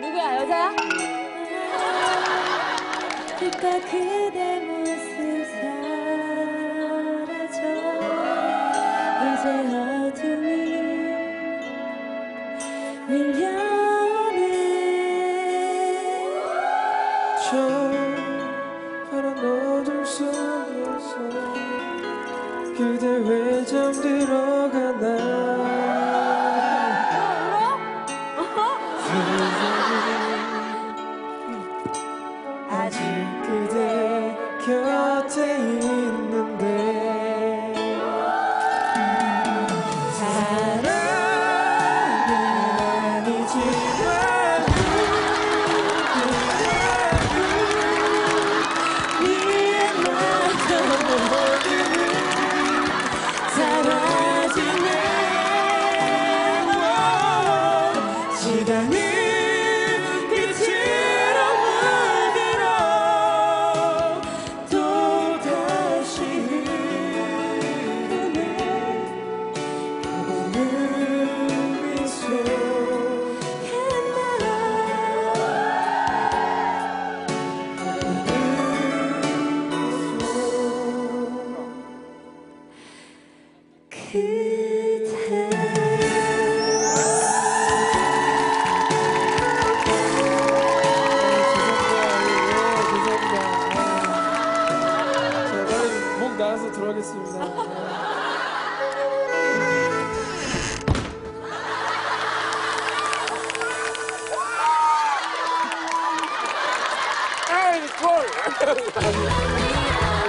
누구야 여자야? 밀려오네 그대 왜 잠들어 가나? 아직 그대 곁에 있는 사라지네 나와서 들어가겠습니다. 에이, 콜!